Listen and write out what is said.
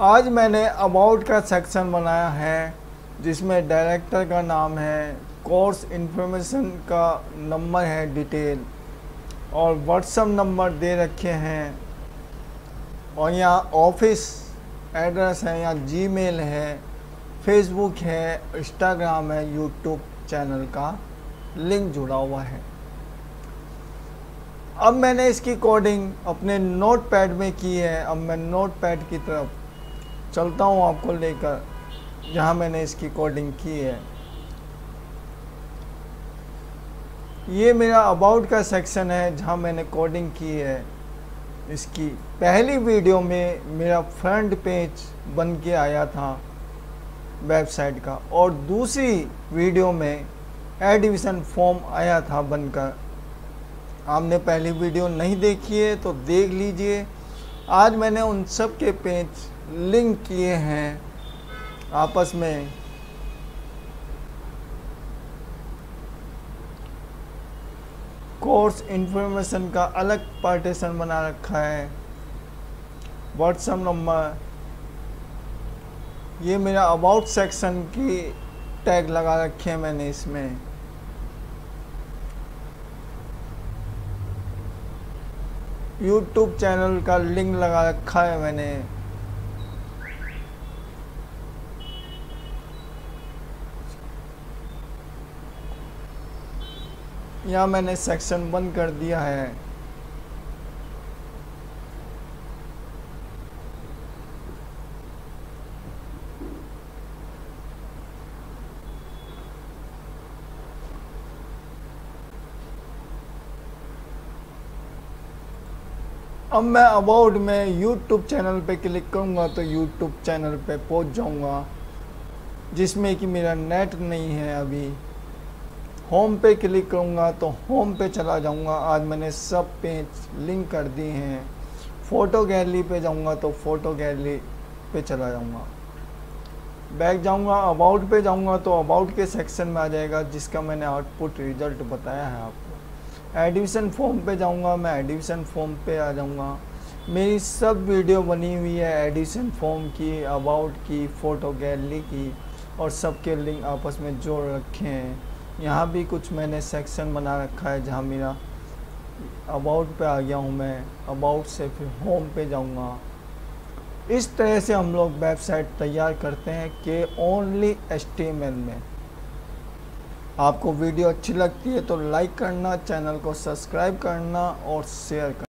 आज मैंने अबाउट का सेक्शन बनाया है, जिसमें डायरेक्टर का नाम है, कोर्स इन्फॉर्मेशन का नंबर है डिटेल, और व्हाट्सअप नंबर दे रखे हैं, और यहाँ ऑफ़िस एड्रेस है, यहाँ जीमेल है, फेसबुक है, इंस्टाग्राम है, यूट्यूब चैनल का लिंक जुड़ा हुआ है। अब मैंने इसकी कोडिंग अपने नोट पैड में की है, अब मैं नोट पैड की तरफ़ चलता हूँ आपको लेकर, जहाँ मैंने इसकी कोडिंग की है। ये मेरा अबाउट का सेक्शन है, जहाँ मैंने कोडिंग की है। इसकी पहली वीडियो में मेरा फ्रंट पेज बन के आया था वेबसाइट का, और दूसरी वीडियो में एडिविशन फॉर्म आया था बनकर। आपने पहली वीडियो नहीं देखी है तो देख लीजिए। आज मैंने उन सब के पेज लिंक किए हैं आपस में। कोर्स इन्फॉर्मेशन का अलग पार्टीशन बना रखा है। WhatsApp number. ये मेरा अबाउट सेक्शन की टैग लगा रखे हैं मैंने इसमें। यूट्यूब चैनल का लिंक लगा रखा है मैंने। यहाँ मैंने सेक्शन बंद कर दिया है। अब मैं अबाउट में यूट्यूब चैनल पे क्लिक करूँगा तो यूट्यूब चैनल पे पहुँच जाऊँगा, जिसमें कि मेरा नेट नहीं है अभी। होम पे क्लिक करूँगा तो होम पे चला जाऊँगा। आज मैंने सब पेज लिंक कर दिए हैं। फ़ोटो गैलरी पे जाऊँगा तो फ़ोटो गैलरी पे चला जाऊँगा। बैक जाऊँगा अबाउट पे जाऊँगा तो अबाउट के सेक्शन में आ जाएगा, जिसका मैंने आउटपुट रिज़ल्ट बताया है आपको। एडिशन फॉर्म पे जाऊँगा, मैं एडिशन फॉर्म पे आ जाऊँगा। मेरी सब वीडियो बनी हुई है एडिशन फॉर्म की, अबाउट की, फ़ोटो गैलरी की, और सबके लिंक आपस में जोड़ रखे हैं। यहाँ भी कुछ मैंने सेक्शन बना रखा है जहाँ मेरा अबाउट पे आ गया हूँ मैं, अबाउट से फिर होम पे जाऊँगा। इस तरह से हम लोग वेबसाइट तैयार करते हैं कि ओनली एच में। आपको वीडियो अच्छी लगती है तो लाइक करना, चैनल को सब्सक्राइब करना और शेयर करना।